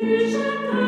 Ишь